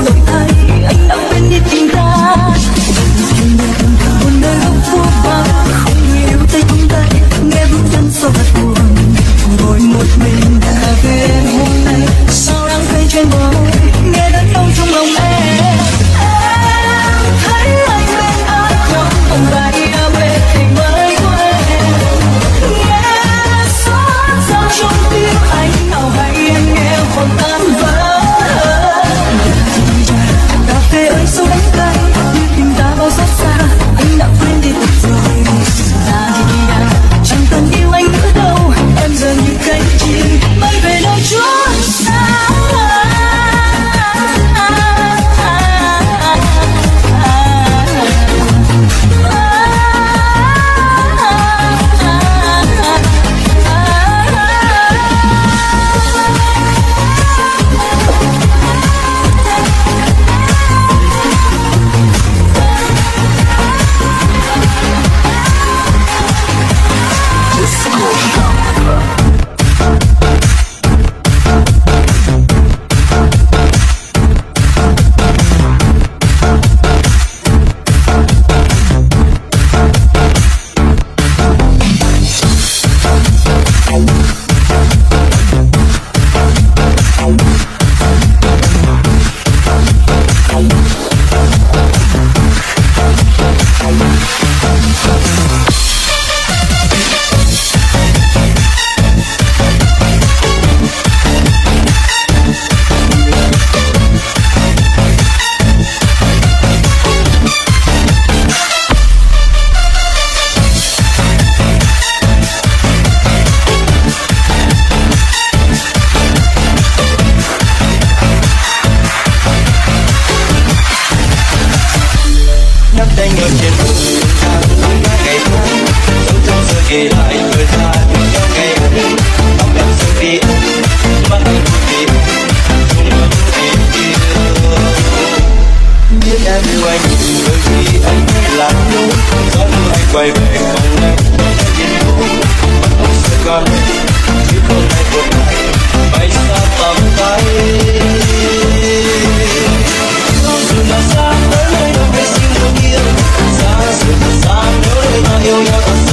어, 너무 높아 em yêu anh đôi khi anh lạc nhung gió đưa anh quay về không em nhìn cũ bắt một sợi con chỉ còn lại một ngày bay xa tầm tay dù là xa tới nơi đâu hay xin được yêu xa dù là xa nhớ nơi ta yêu nhau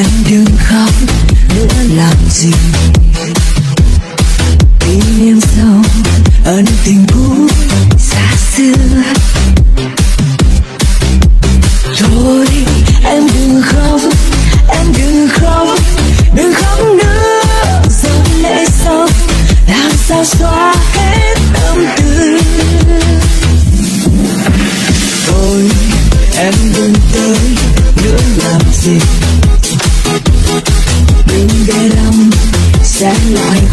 em đừng khóc nữa làm gì life.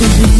This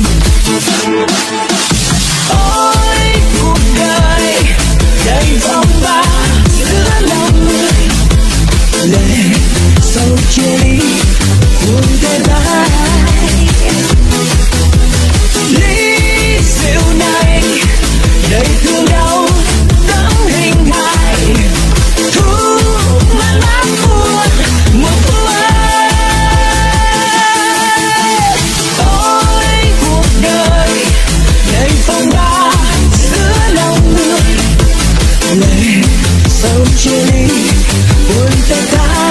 Julie, ta. total.